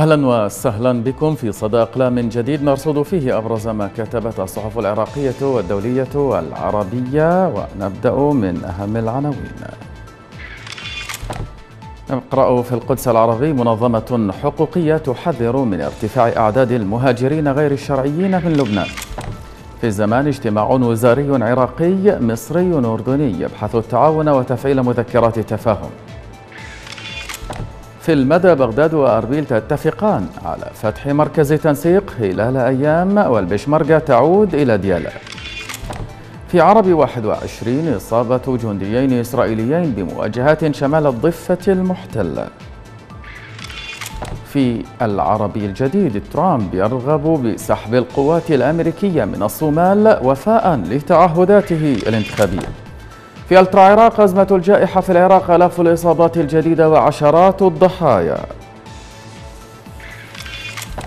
أهلا وسهلا بكم في صدى أقلام جديد نرصد فيه أبرز ما كتبت الصحف العراقية والدولية والعربية ونبدأ من أهم العناوين. نقرأ في القدس العربي منظمة حقوقية تحذر من ارتفاع أعداد المهاجرين غير الشرعيين من لبنان. في الزمان اجتماع وزاري عراقي مصري أردني يبحث التعاون وتفعيل مذكرات تفاهم. في المدى بغداد وأربيل تتفقان على فتح مركز تنسيق خلال أيام والبشمركة تعود إلى ديالا في عرب 21 إصابة جنديين إسرائيليين بمواجهات شمال الضفة المحتلة. في العربي الجديد ترامب يرغب بسحب القوات الأمريكية من الصومال وفاء لتعهداته الانتخابية. في الترا عراق أزمة الجائحة في العراق آلاف الإصابات الجديدة وعشرات الضحايا.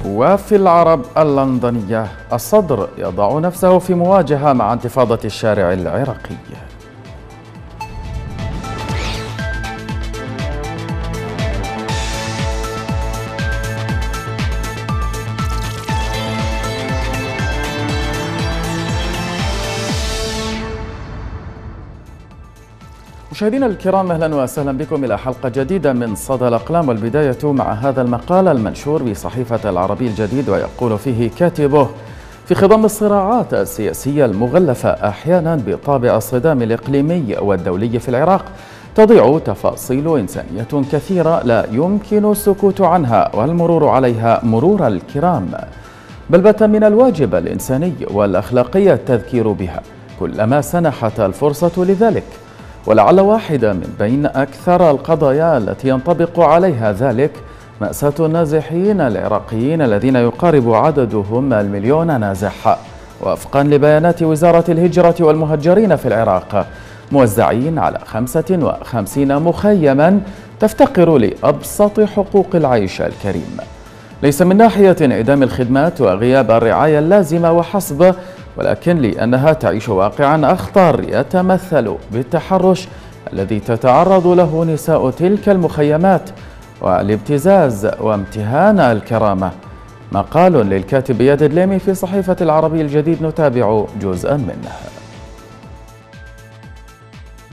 وفي العرب اللندنية الصدر يضع نفسه في مواجهة مع انتفاضة الشارع العراقي. مشاهدينا الكرام أهلا وسهلا بكم إلى حلقة جديدة من صدى الأقلام والبداية مع هذا المقال المنشور بصحيفة العربي الجديد ويقول فيه كاتبه في خضم الصراعات السياسية المغلفة أحيانا بطابع الصدام الإقليمي والدولي في العراق تضيع تفاصيل إنسانية كثيرة لا يمكن السكوت عنها والمرور عليها مرور الكرام. بل بات من الواجب الإنساني والأخلاقي التذكير بها كلما سنحت الفرصة لذلك. ولعل واحدة من بين أكثر القضايا التي ينطبق عليها ذلك مأساة النازحين العراقيين الذين يقارب عددهم المليون نازح. وفقا لبيانات وزارة الهجرة والمهجرين في العراق موزعين على 55 مخيما تفتقر لأبسط حقوق العيش الكريم. ليس من ناحية انعدام الخدمات وغياب الرعاية اللازمة وحسب ولكن لأنها تعيش واقعا أخطر يتمثل بالتحرش الذي تتعرض له نساء تلك المخيمات والابتزاز وامتهان الكرامة. مقال للكاتب ياد الليمي في صحيفة العربي الجديد نتابع جزءا منه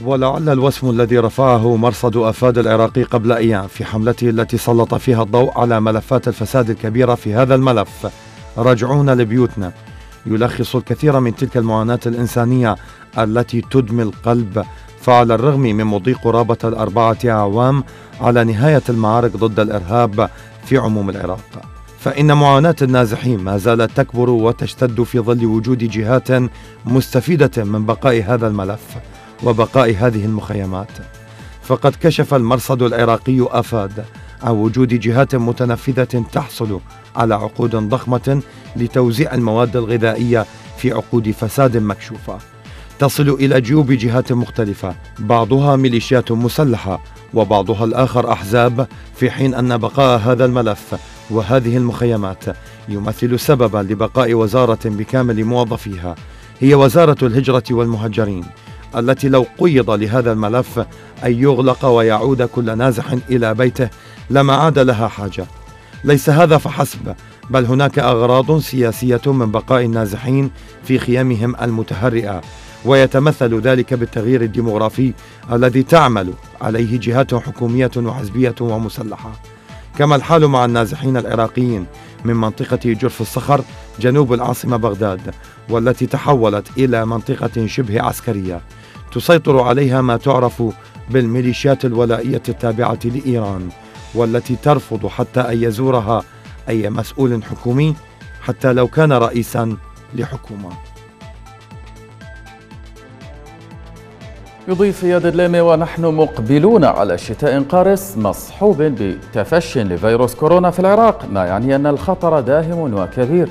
ولعل الوسم الذي رفعه مرصد أفاد العراقي قبل أيام في حملته التي سلط فيها الضوء على ملفات الفساد الكبيرة في هذا الملف. رجعونا لبيوتنا. يلخص الكثير من تلك المعاناة الإنسانية التي تدمي القلب فعلى الرغم من مضي قرابة الأربعة أعوام على نهاية المعارك ضد الإرهاب في عموم العراق. فإن معاناة النازحين ما زالت تكبر وتشتد في ظل وجود جهات مستفيدة من بقاء هذا الملف وبقاء هذه المخيمات. فقد كشف المرصد العراقي أفاد عن وجود جهات متنفذة تحصل على عقود ضخمة لتوزيع المواد الغذائية في عقود فساد مكشوفة تصل إلى جيوب جهات مختلفة بعضها ميليشيات مسلحة وبعضها الآخر أحزاب في حين أن بقاء هذا الملف وهذه المخيمات يمثل سببا لبقاء وزارة بكامل موظفيها هي وزارة الهجرة والمهجرين التي لو قيض لهذا الملف أن يغلق ويعود كل نازح إلى بيته لما عاد لها حاجة. ليس هذا فحسب بل هناك أغراض سياسية من بقاء النازحين في خيامهم المتهرئة ويتمثل ذلك بالتغيير الديمغرافي الذي تعمل عليه جهات حكومية وحزبية ومسلحة. كما الحال مع النازحين العراقيين من منطقة جرف الصخر جنوب العاصمة بغداد والتي تحولت إلى منطقة شبه عسكرية. تسيطر عليها ما تعرف بالميليشيات الولائية التابعة لإيران والتي ترفض حتى أن يزورها أي مسؤول حكومي حتى لو كان رئيسا لحكومة. يضيف ياد الليمي ونحن مقبلون على شتاء قارس مصحوب بتفش لفيروس كورونا في العراق ما يعني أن الخطر داهم وكبير.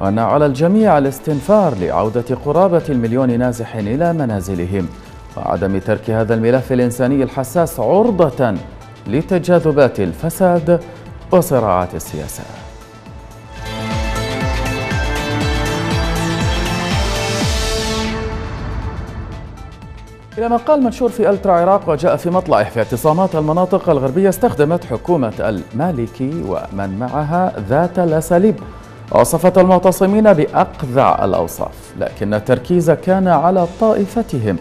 وأن على الجميع الاستنفار لعودة قرابة المليون نازح إلى منازلهم. وعدم ترك هذا الملف الإنساني الحساس عرضة لتجاذبات الفساد وصراعات السياسة إلى ما قال منشور في ألترا عراق وجاء في مطلعه. في اعتصامات المناطق الغربية استخدمت حكومة المالكي ومن معها ذات الأساليب. وصفت المعتصمين بأقذع الأوصاف لكن التركيز كان على طائفتهم.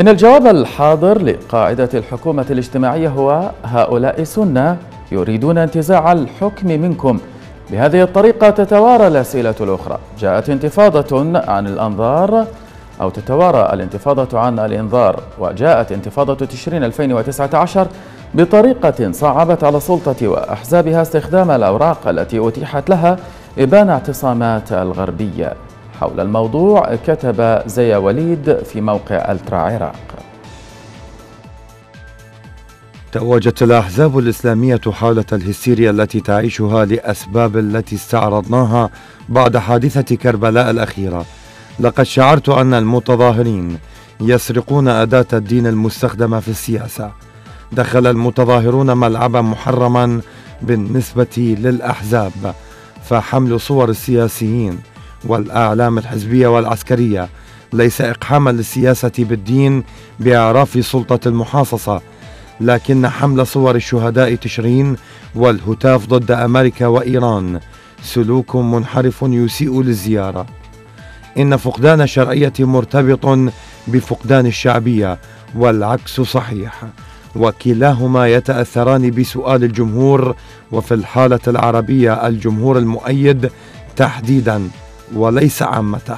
إن الجواب الحاضر لقاعدة الحكومة الاجتماعية هو هؤلاء سنة يريدون انتزاع الحكم منكم. بهذه الطريقة تتوارى الأسئلة الأخرى. جاءت انتفاضة عن الأنظار أو تتوارى الانتفاضة عن الإنذار وجاءت انتفاضة تشرين 2019 بطريقة صعبت على السلطة وأحزابها استخدام الأوراق التي أتيحت لها إبان اعتصامات الغربية. حول الموضوع كتب زي وليد في موقع ألترا عراق. توجت الأحزاب الإسلامية حالة الهستيريا التي تعيشها لأسباب التي استعرضناها بعد حادثة كربلاء الأخيرة. لقد شعرت أن المتظاهرين يسرقون أداة الدين المستخدمة في السياسة. دخل المتظاهرون ملعبا محرما بالنسبة للأحزاب فحمل صور السياسيين والأعلام الحزبية والعسكرية. ليس إقحاما للسياسة بالدين بإعراف سلطة المحاصصة لكن حمل صور الشهداء تشرين والهتاف ضد أمريكا وإيران. سلوك منحرف يسيء للزيارة. إن فقدان الشرعية مرتبط بفقدان الشعبية والعكس صحيح. وكلاهما يتأثران بسؤال الجمهور وفي الحالة العربية الجمهور المؤيد تحديدا وليس عامته.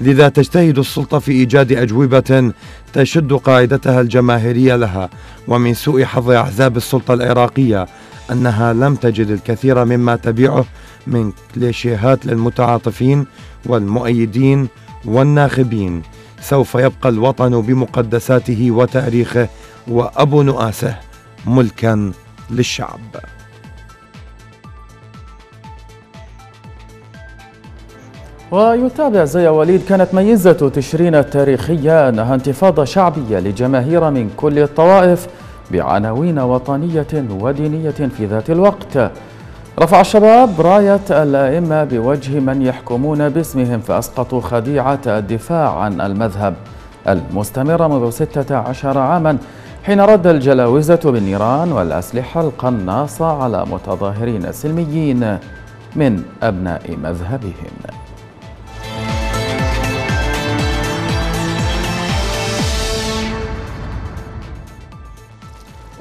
لذا تجتهد السلطة في إيجاد أجوبة تشد قاعدتها الجماهيرية لها ومن سوء حظ أحزاب السلطة العراقية أنها لم تجد الكثير مما تبيعه من كليشيهات للمتعاطفين والمؤيدين والناخبين. سوف يبقى الوطن بمقدساته وتاريخه وأبو نؤاسه ملكا للشعب. ويتابع زي وليد كانت ميزة تشرين التاريخية أنها انتفاضة شعبية لجماهير من كل الطوائف بعناوين وطنية ودينية في ذات الوقت. رفع الشباب راية الأئمة بوجه من يحكمون باسمهم فأسقطوا خديعة الدفاع عن المذهب المستمرة منذ 16 عاما حين رد الجلاوزة بالنيران والأسلحة القناصة على متظاهرين سلميين من أبناء مذهبهم.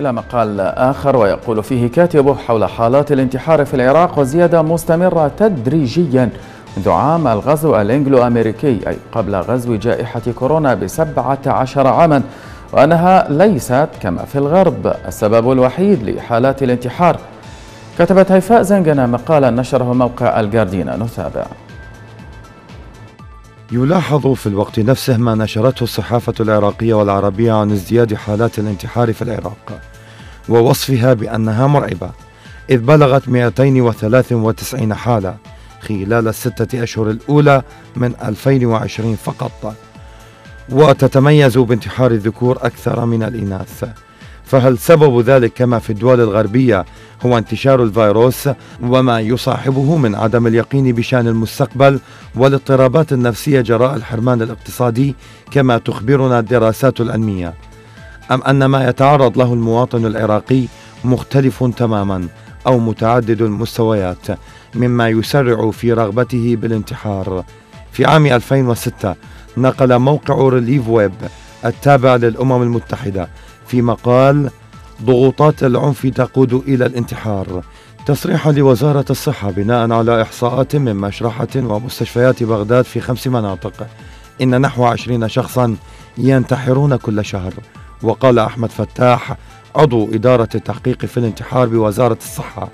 إلى مقال آخر ويقول فيه كاتبه حول حالات الانتحار في العراق وزيادة مستمرة تدريجيا منذ عام الغزو الإنجلو أمريكي أي قبل غزو جائحة كورونا بسبعة عشر عاما وأنها ليست كما في الغرب. السبب الوحيد لحالات الانتحار. كتبت هيفاء زنجنة مقالا نشره موقع الجاردينا نتابع. يلاحظ في الوقت نفسه ما نشرته الصحافة العراقية والعربية عن ازدياد حالات الانتحار في العراق. ووصفها بأنها مرعبة إذ بلغت 293 حالة خلال الستة أشهر الأولى من 2020 فقط. وتتميز بانتحار الذكور أكثر من الإناث. فهل سبب ذلك كما في الدول الغربية هو انتشار الفيروس وما يصاحبه من عدم اليقين بشأن المستقبل والاضطرابات النفسية جراء الحرمان الاقتصادي كما تخبرنا الدراسات العلمية؟ أم أن ما يتعرض له المواطن العراقي مختلف تماما أو متعدد المستويات مما يسرع في رغبته بالانتحار. في عام 2006 نقل موقع ريليف ويب التابع للأمم المتحدة في مقال ضغوطات العنف تقود إلى الانتحار تصريحا لوزارة الصحة بناء على إحصاءات من مشرحة ومستشفيات بغداد في خمس مناطق. إن نحو عشرين شخصا ينتحرون كل شهر. وقال أحمد فتاح عضو إدارة التحقيق في الانتحار بوزارة الصحة.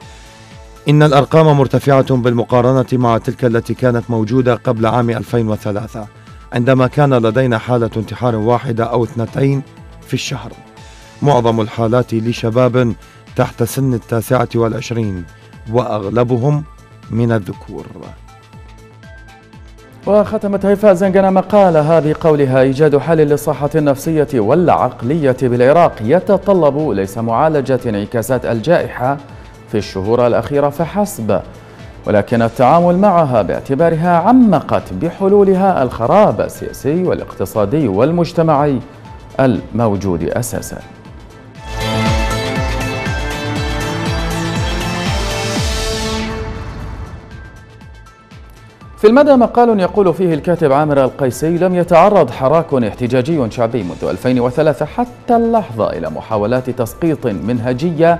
إن الأرقام مرتفعة بالمقارنة مع تلك التي كانت موجودة قبل عام 2003 عندما كان لدينا حالة انتحار واحدة أو اثنتين في الشهر. معظم الحالات لشباب تحت سن التاسعة والعشرين وأغلبهم من الذكور. وختمت هيفاء زنجنا مقالها بقولها إيجاد حل للصحة النفسية والعقلية بالعراق. يتطلب ليس معالجة انعكاسات الجائحة في الشهور الأخيرة فحسب ولكن التعامل معها باعتبارها عمقت بحلولها الخراب السياسي والاقتصادي والمجتمعي الموجود أساساً. في المدى مقال يقول فيه الكاتب عامر القيسي لم يتعرض حراك احتجاجي شعبي منذ 2003 حتى اللحظة إلى محاولات تسقيط منهجية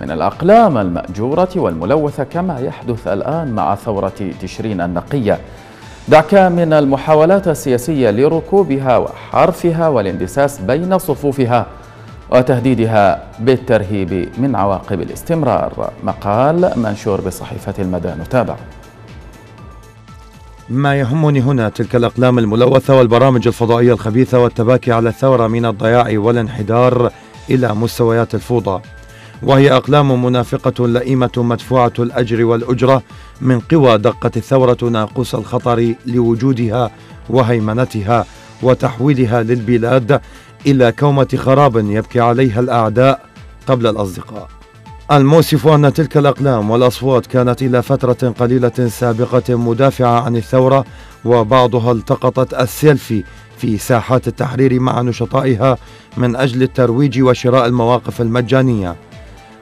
من الأقلام المأجورة والملوثة كما يحدث الآن مع ثورة تشرين النقية. دعك من المحاولات السياسية لركوبها وحرفها والاندساس بين صفوفها وتهديدها بالترهيب من عواقب الاستمرار. مقال منشور بصحيفة المدى نتابع. ما يهمني هنا تلك الأقلام الملوثة والبرامج الفضائية الخبيثة والتباكي على الثورة من الضياع والانحدار إلى مستويات الفوضى. وهي أقلام منافقة لئيمة مدفوعة الأجر والأجرة من قوى دقة الثورة ناقوس الخطر لوجودها وهيمنتها وتحويلها للبلاد إلى كومة خراب يبكي عليها الأعداء قبل الأصدقاء. المؤسف أن تلك الأقلام والأصوات كانت إلى فترة قليلة سابقة مدافعة عن الثورة وبعضها التقطت السيلفي في ساحات التحرير مع نشطائها من أجل الترويج وشراء المواقف المجانية.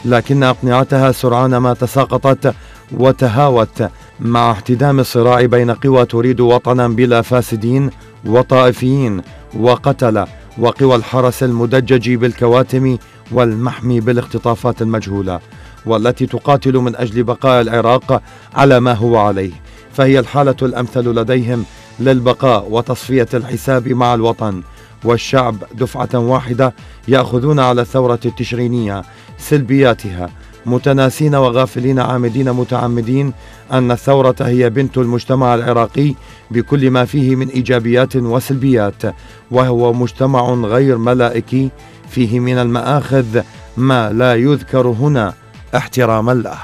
لكن أقنعتها سرعان ما تساقطت وتهاوت مع احتدام الصراع بين قوى تريد وطنا بلا فاسدين وطائفيين وقتلة وقوى الحرس المدجج بالكواتم والمحمي بالاختطافات المجهولة والتي تقاتل من أجل بقاء العراق على ما هو عليه فهي الحالة الأمثل لديهم للبقاء وتصفية الحساب مع الوطن والشعب دفعة واحدة يأخذون على الثورة التشرينية سلبياتها. متناسين وغافلين عامدين متعمدين أن الثورة هي بنت المجتمع العراقي بكل ما فيه من إيجابيات وسلبيات وهو مجتمع غير ملائكي فيه من المآخذ ما لا يذكر هنا احتراما له.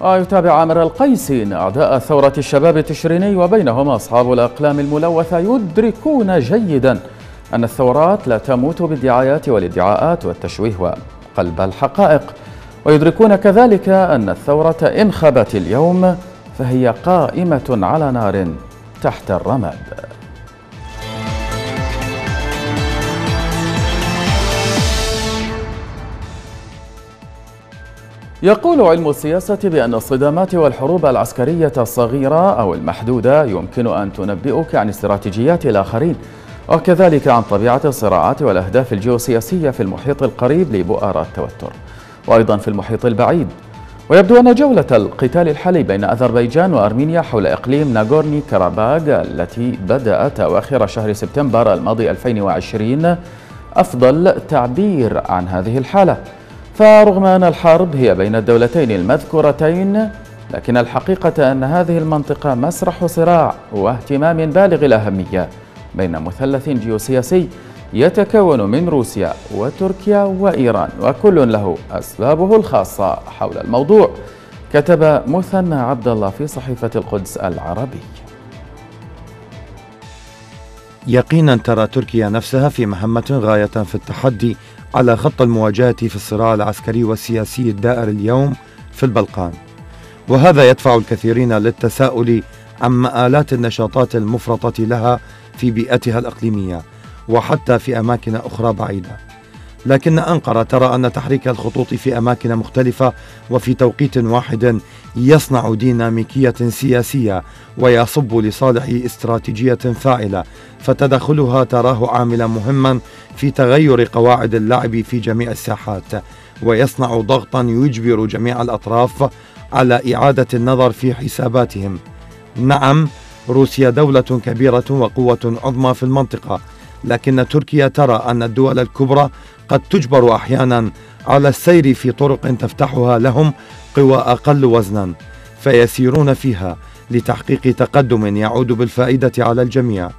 ويتابع عامر القيسي أن أعداء ثورة الشباب التشريني وبينهم أصحاب الأقلام الملوثة يدركون جيدا أن الثورات لا تموت بالدعايات والادعاءات والتشويه وقلب الحقائق. ويدركون كذلك أن الثورة إن خبت اليوم فهي قائمة على نار تحت الرماد. يقول علم السياسة بأن الصدامات والحروب العسكرية الصغيرة أو المحدودة يمكن أن تنبئك عن استراتيجيات الآخرين وكذلك عن طبيعة الصراعات والأهداف الجيوسياسية في المحيط القريب لبؤر التوتر. وأيضا في المحيط البعيد. ويبدو أن جولة القتال الحالي بين أذربيجان وأرمينيا حول إقليم ناغورني كاراباغ التي بدأت أواخر شهر سبتمبر الماضي 2020 أفضل تعبير عن هذه الحالة. فرغم أن الحرب هي بين الدولتين المذكورتين لكن الحقيقة أن هذه المنطقة مسرح صراع واهتمام بالغ الأهمية بين مثلث جيوسياسي يتكون من روسيا وتركيا وإيران وكل له أسبابه الخاصة حول الموضوع كتب مثنى عبد الله في صحيفة القدس العربي. يقينا ترى تركيا نفسها في مهمة غاية في التحدي على خط المواجهة في الصراع العسكري والسياسي الدائر اليوم في البلقان. وهذا يدفع الكثيرين للتساؤل عن مآلات النشاطات المفرطة لها في بيئتها الإقليمية وحتى في أماكن أخرى بعيدة. لكن أنقرة ترى أن تحريك الخطوط في أماكن مختلفة وفي توقيت واحد يصنع ديناميكية سياسية ويصب لصالح استراتيجية فاعلة فتدخلها تراه عاملا مهما في تغير قواعد اللعب في جميع الساحات ويصنع ضغطا يجبر جميع الأطراف على إعادة النظر في حساباتهم. نعم روسيا دولة كبيرة وقوة عظمى في المنطقة لكن تركيا ترى أن الدول الكبرى قد تجبر أحيانا على السير في طرق تفتحها لهم قوى أقل وزنا فيسيرون فيها لتحقيق تقدم يعود بالفائدة على الجميع.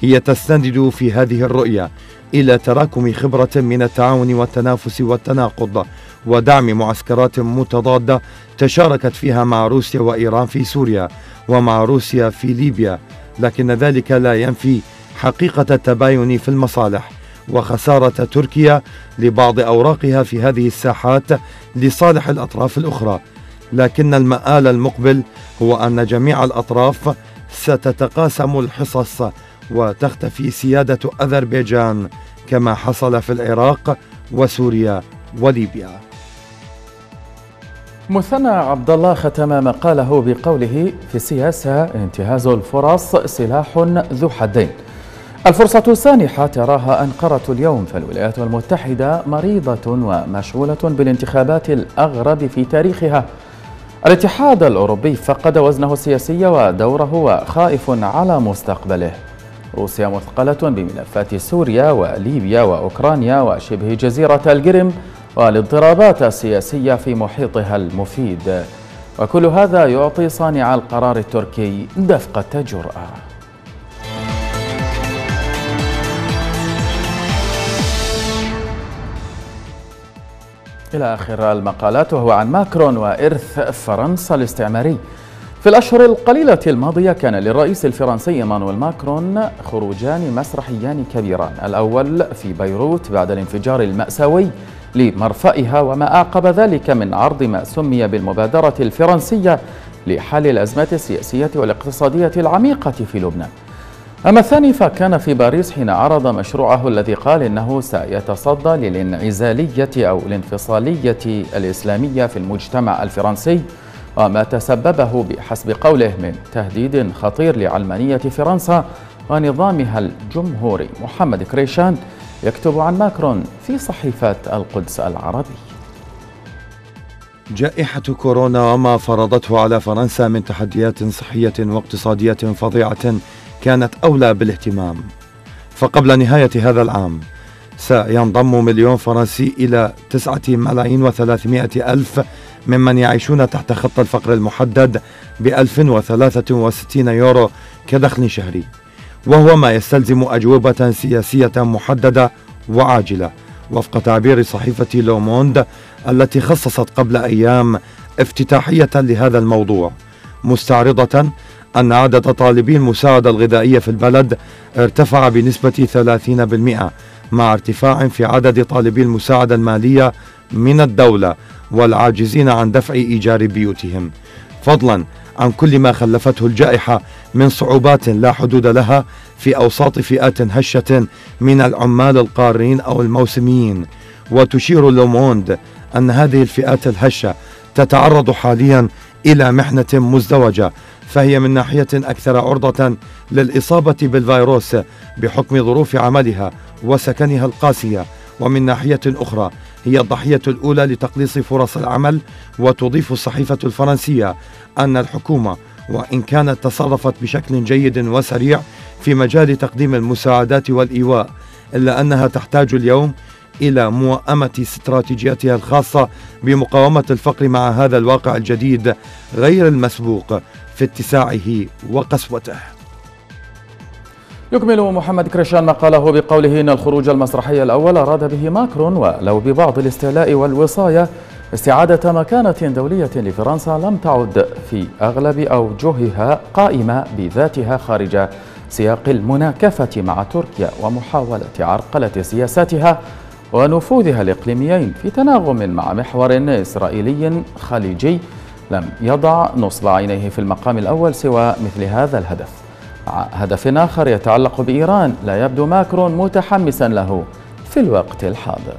هي تستند في هذه الرؤية إلى تراكم خبرة من التعاون والتنافس والتناقض ودعم معسكرات متضادة تشاركت فيها مع روسيا وإيران في سوريا ومع روسيا في ليبيا لكن ذلك لا ينفي حقيقة التباين في المصالح وخسارة تركيا لبعض أوراقها في هذه الساحات لصالح الأطراف الأخرى. لكن المآل المقبل هو أن جميع الأطراف ستتقاسم الحصص وتختفي سيادة أذربيجان كما حصل في العراق وسوريا وليبيا. مثنى عبد الله ختم مقاله بقوله في السياسة انتهاز الفرص سلاح ذو حدين. الفرصة السانحة تراها أنقرة اليوم فالولايات المتحدة مريضة ومشغولة بالانتخابات الأغرب في تاريخها. الاتحاد الأوروبي فقد وزنه السياسي ودوره وخائف على مستقبله. روسيا مثقلة بملفات سوريا وليبيا وأوكرانيا وشبه جزيرة القرم والاضطرابات السياسية في محيطها المفيد. وكل هذا يعطي صانع القرار التركي دفقة جرأة. إلى آخر المقالات وهو عن ماكرون وإرث فرنسا الاستعماري. في الأشهر القليلة الماضية كان للرئيس الفرنسي إيمانويل ماكرون خروجان مسرحيان كبيران. الأول في بيروت بعد الانفجار المأساوي لمرفأها وما أعقب ذلك من عرض ما سمي بالمبادرة الفرنسية لحل الأزمات السياسية والاقتصادية العميقة في لبنان. أما الثاني فكان في باريس حين عرض مشروعه الذي قال إنه سيتصدى للانعزالية أو الانفصالية الإسلامية في المجتمع الفرنسي وما تسببه بحسب قوله من تهديد خطير لعلمانية فرنسا ونظامها الجمهوري محمد كريشان يكتب عن ماكرون في صحيفة القدس العربي. جائحة كورونا وما فرضته على فرنسا من تحديات صحية واقتصادية فظيعة كانت أولى بالاهتمام. فقبل نهاية هذا العام سينضم مليون فرنسي إلى تسعة ملايين وثلاثمائة ألف ممن يعيشون تحت خط الفقر المحدد ب 1063 يورو كدخل شهري. وهو ما يستلزم أجوبة سياسية محددة وعاجلة وفق تعبير صحيفة لوموند التي خصصت قبل أيام افتتاحية لهذا الموضوع مستعرضة أن عدد طالبي المساعدة الغذائية في البلد ارتفع بنسبة 30% مع ارتفاع في عدد طالبي المساعدة المالية من الدولة والعاجزين عن دفع إيجار بيوتهم. فضلا عن كل ما خلفته الجائحة من صعوبات لا حدود لها في أوساط فئات هشة من العمال القارين أو الموسميين. وتشير لوموند أن هذه الفئات الهشة تتعرض حاليا إلى محنة مزدوجة فهي من ناحية أكثر عرضة للإصابة بالفيروس بحكم ظروف عملها وسكنها القاسية. ومن ناحية أخرى هي الضحية الأولى لتقليص فرص العمل وتضيف الصحيفة الفرنسية أن الحكومة وإن كانت تصرفت بشكل جيد وسريع في مجال تقديم المساعدات والإيواء إلا أنها تحتاج اليوم إلى موائمة استراتيجيتها الخاصة بمقاومة الفقر مع هذا الواقع الجديد غير المسبوق. في اتساعه وقسوته. يكمل محمد كريشان مقاله بقوله إن الخروج المسرحي الأول أراد به ماكرون ولو ببعض الاستعلاء والوصاية استعادة مكانة دولية لفرنسا لم تعد في أغلب أوجهها قائمة بذاتها خارج سياق المناكفة مع تركيا ومحاولة عرقلة سياساتها ونفوذها الإقليميين في تناغم مع محور إسرائيلي خليجي لم يضع نصب عينيه في المقام الأول سوى مثل هذا الهدف. هدف آخر يتعلق بإيران لا يبدو ماكرون متحمسا له في الوقت الحاضر.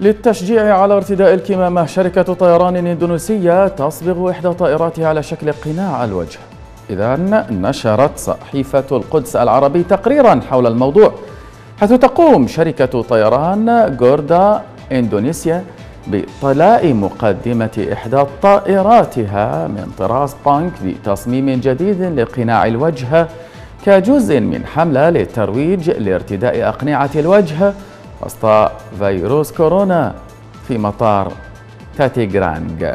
للتشجيع على ارتداء الكمامة شركة طيران إندونيسية تصبغ إحدى طائراتها على شكل قناع الوجه. إذا نشرت صحيفة القدس العربي تقريرا حول الموضوع. حيث تقوم شركة طيران جوردا إندونيسيا بطلاء مقدمة إحدى طائراتها من طراز بانك بتصميم جديد لقناع الوجه كجزء من حملة للترويج لارتداء أقنعة الوجه وسط فيروس كورونا في مطار تاتيغرانغ.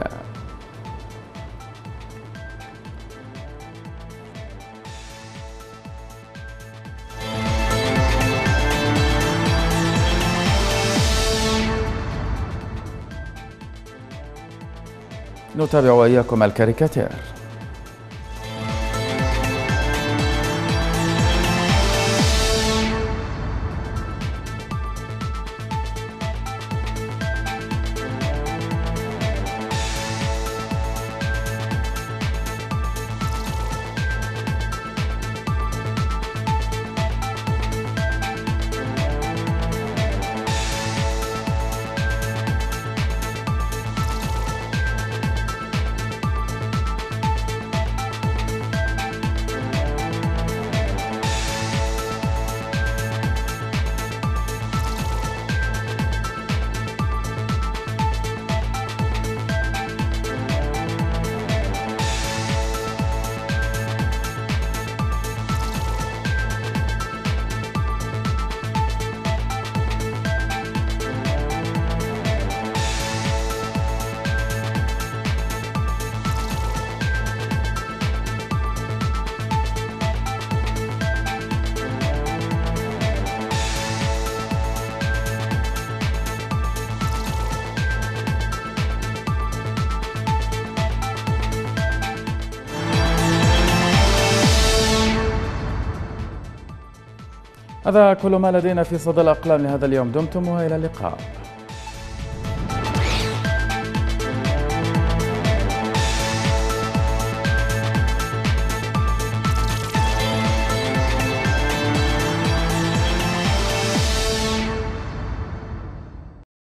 نتابع وإياكم الكاريكاتير. هذا كل ما لدينا في صدى الأقلام لهذا اليوم دمتم وإلى اللقاء.